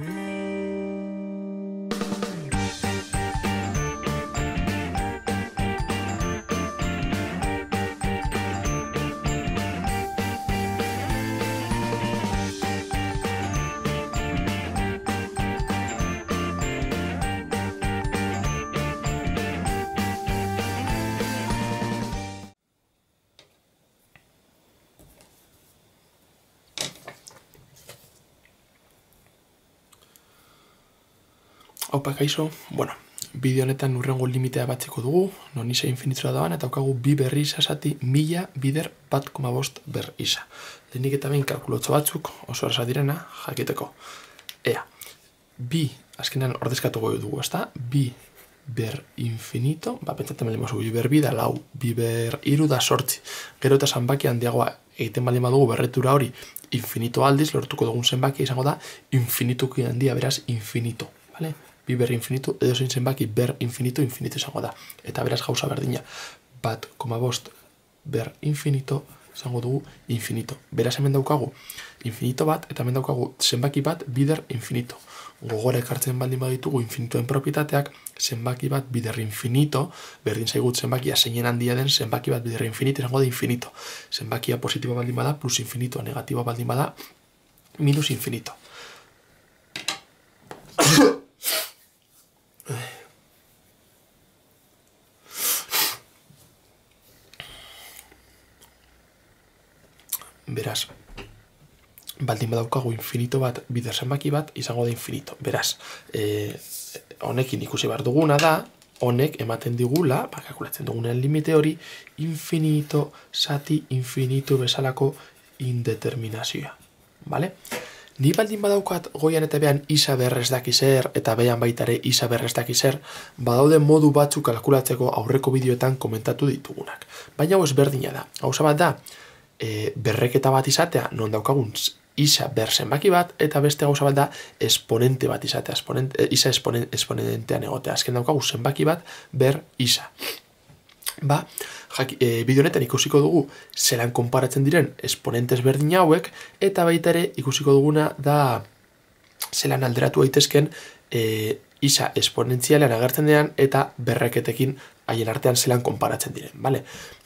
Mm-hmm. Haupa kaixo, bueno, bideo honetan urrengo limitea batziko dugu, non isa infinitzua daban, eta aukagu bi berri izasati mila bider bat koma bost ber isa. Lehenik eta behin kalkulotzo batzuk, oso erasa direna, jakiteko. Ea, bi, azkenean ordezkatu goi dugu, ezta? Bi ber infinito, ba, pentsatzen bali mozu, bi ber bi lau, bi ber iru da sortzi. Gero eta zanbaki handiagoa egiten bali madugu berretura hori infinito aldiz, lortuko dugun zenbaki izango da infinituki handia, beraz, infinito, vale? Bi ber infinitu, edo zein zenbaki ber infinitu, infinitu izango da. Eta beraz gauza berdina, bat, koma bost, ber infinito, izango dugu infinito. Beraz hemen daukagu infinito bat, eta hemen daukagu zenbaki bat bider infinito. Gogora ekartzen baldin baditugu infinituen propietateak, zenbaki bat bider infinito, berdin zaigut zenbakia zeinen handia den, zenbaki bat bider infinito, izango da infinito. Zenbakia positibo baldin bada, plus infinito, negatibo baldin bada, minus infinito. Beraz, baldin badaukagu infinito bat, bider zenbaki bat, izango da infinito. Beraz, e, honekin ikusi behar duguna da, honek ematen digula, ba, kalkulatzen dugunean limite hori, infinito, sati, infinito bezalako indeterminazioa. Vale? Ni baldin badaukat goian eta behan isa berrez dakizer, eta behan baitare isa berrez dakizer, badaude modu batzu kalkulatzeko aurreko bideoetan komentatu ditugunak. Baina hau ezberdina da. Hau bat da, e, berreketa bat izatea, non daukagun isa ber zenbaki bat, eta beste gauza bat da esponente bat izatea, esponente, e, isa esponen, esponentean egotea. Azken daukagu zenbaki bat ber isa. Ba, jak, e, bideo honetan ikusiko dugu zelan konparatzen diren esponentes berdin hauek, eta baita ere ikusiko duguna da zelan alderatu daitezken e, isa esponentzialean agertzen dean eta berreketekin haien artean zelan konparatzen diren, bale?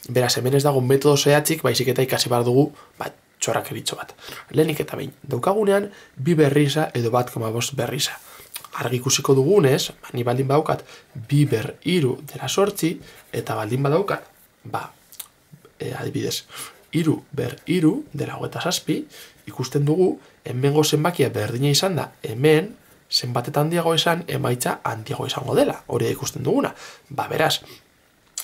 Beraz, hemen ez dago metodo zehatzik, baizik eta ikasi bar dugu, bat, txorak eritxo bat. Lehenik eta behin, daukagunean, bi berriza edo bat koma bost berriza. Argi ikusiko dugunez, ba, ni baldin badaukat, bi ber iru dela sortzi, eta baldin badaukat, ba, e, adibidez, iru ber iru dela hogeta zazpi, ikusten dugu, hemengo zenbakia berdina izan da, hemen, zenbatetan handiago esan, emaitza handiago izango dela, hori ikusten duguna. Ba, beraz,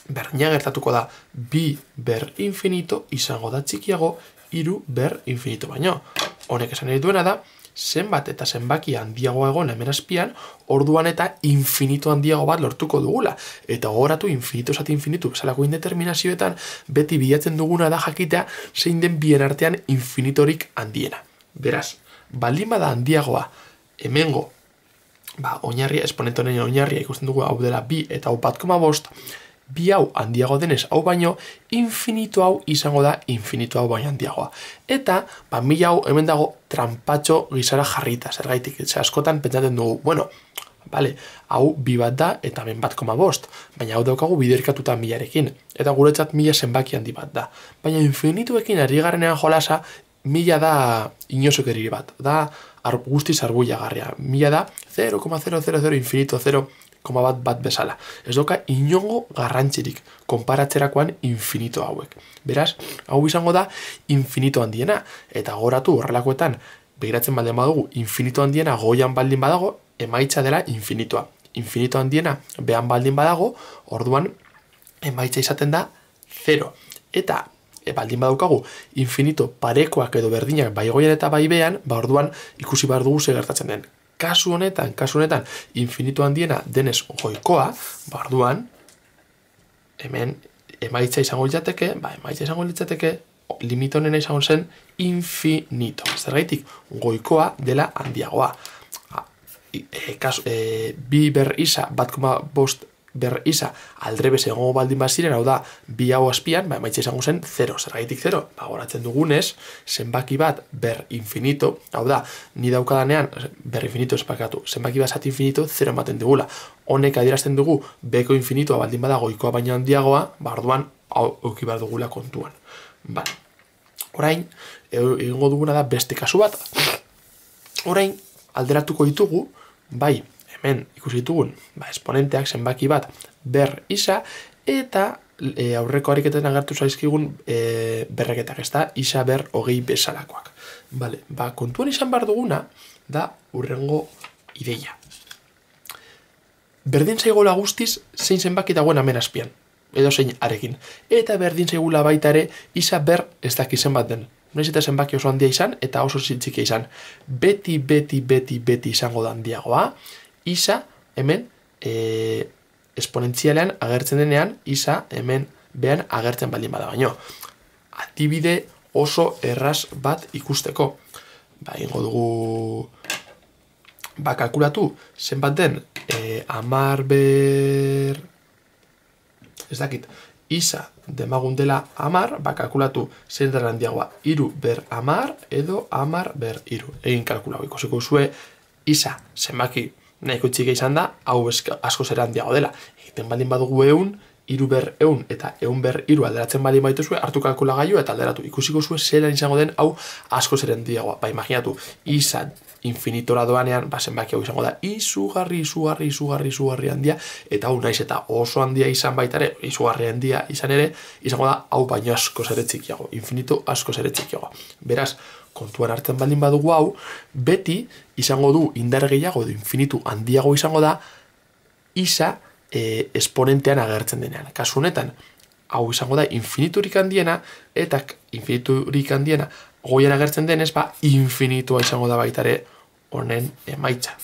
berdina gertatuko da bi ber infinito izango da txikiago iru ber infinito baino. Honek esan nahi duena da, zenbat eta zenbaki handiago egon hemen azpian, orduan eta infinito handiago bat lortuko dugula. Eta gogoratu infinito zati infinito bezalako indeterminazioetan, beti bilatzen duguna da jakitea zein den bien artean infinitorik handiena. Beraz, baldin bada handiagoa hemengo ba, oinarria, esponentonen oinarria ikusten dugu hau dela bi eta hau bat koma bost, bi hau handiago denez hau baino, infinito hau izango da infinito hau baino handiagoa. Eta, ba, mila hau hemen dago trampatxo gizara jarrita, zer gaitik, askotan pentsatzen dugu, bueno, Vale, hau bi bat da eta ben bat koma bost, baina hau daukagu biderkatuta milarekin, eta guretzat mila zenbaki handi bat da. Baina infinituekin ari garenean jolasa, mila da inosok bat, da ar, guztiz arbuia garria. Mila da 0,000 infinito 0, bat bat bezala. Ez doka inongo garrantzirik konparatzerakoan infinito hauek. Beraz, hau izango da infinito handiena. Eta goratu horrelakoetan, begiratzen baldin badugu, infinito handiena goian baldin badago, emaitza dela infinitoa. Infinito handiena behan baldin badago, orduan emaitza izaten da 0. Eta e, baldin badaukagu infinito parekoak edo berdinak bai goian eta bai bean, ba orduan ikusi behar dugu gertatzen den. Kasu honetan, kasu honetan, infinito handiena denez goikoa, ba orduan, hemen emaitza izango litzateke, ba emaitza izango litzateke, limito honena izango zen infinito. Zergaitik, goikoa dela handiagoa. E, kasu, e, bi ber isa bat koma bost ber isa aldrebes egongo baldin baziren, hau da, bi hau azpian, ba, emaitza izango zen 0, zergaitik 0, ba, goratzen dugunez, zenbaki bat ber infinito, hau da, ni daukadanean, ber infinito espakatu, zenbaki bat zati infinito, 0 ematen digula. Honek adierazten dugu, beko infinitoa baldin bada goikoa baina handiagoa, ba, orduan, hau euki behar dugula kontuan. Ba. Orain, egingo duguna da beste kasu bat. Orain, alderatuko ditugu, bai, hemen ikusi ditugun, ba, esponenteak zenbaki bat ber isa, eta e, aurreko hariketan agertu zaizkigun e, berreketak, ez da, isa ber hogei bezalakoak. Vale, ba, kontuan izan behar duguna, da, urrengo ideia. Berdin zaigola guztiz, zein zenbaki dagoen amen azpian, edo zein arekin. Eta berdin zaigula baita ere, isa ber ez dakizen bat den. Noiz eta zenbaki oso handia izan, eta oso zintzikia izan. Beti, beti, beti, beti izango da handiagoa, isa hemen e, esponentzialean agertzen denean, isa hemen behan agertzen baldin bada baino. Adibide oso erraz bat ikusteko. Ba, ingo dugu ba, kalkulatu zenbat den e, amar ber ez dakit isa demagun dela amar, ba, kalkulatu zen den handiagoa iru ber amar edo amar ber iru. Egin kalkulau ikusiko zue isa zenbaki nahiko txike izan da, hau asko zera handiago dela. Egiten baldin badugu eun, iru ber eun eta eun ber iru alderatzen baldin baitu zuen, hartu kalkula gaiu eta alderatu. Ikusiko zuen zera izango den, hau asko zera handiagoa. Ba, imaginatu, izan infinitora doanean, ba, zenbaki hau izango da, izugarri, izugarri, izugarri, izugarri handia, eta hau naiz eta oso handia izan baita ere, izugarri handia izan ere, izango da, hau baino asko zere txikiago, infinito asko zere txikiago. Beraz, kontuan hartzen baldin badugu hau, beti izango du indar gehiago edo infinitu handiago izango da isa e, esponentean agertzen denean. Kasu honetan, hau izango da infiniturik handiena eta infiniturik handiena goian agertzen denez, ba, infinitua izango da baitare honen emaitza.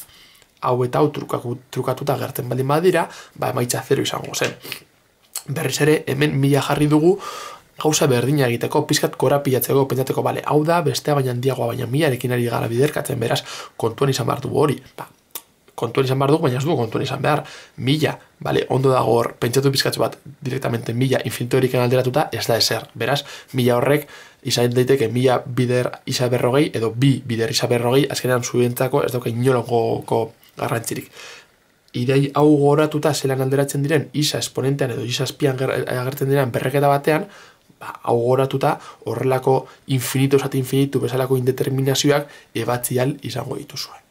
Hau eta hau trukatuta agertzen baldin badira, ba, emaitza zero izango zen. Berriz ere, hemen mila jarri dugu gauza berdina egiteko, pizkat korapilatzeko, pentsateko, bale, hau da, bestea baina handiagoa, baina milarekin ari gara biderkatzen, beraz, kontuan izan behar dugu hori. Ba, kontuan izan behar dugu, baina ez dugu kontuan izan behar, mila, bale, ondo dago hor, pentsatu pizkatzu bat, direktamente mila infinito alderatuta, ez da ezer. Beraz, mila horrek, izan daiteke mila bider isa berrogei, edo bi bider isa berrogei, azkenean zuentzako ez dauka inolongoko garrantzirik. Idei hau goratuta zelan alderatzen diren, isa esponentean edo isa espian agertzen diren berreketa batean, ba, hau goratuta horrelako infinito esate infinitu bezalako indeterminazioak ebatzial izango dituzue.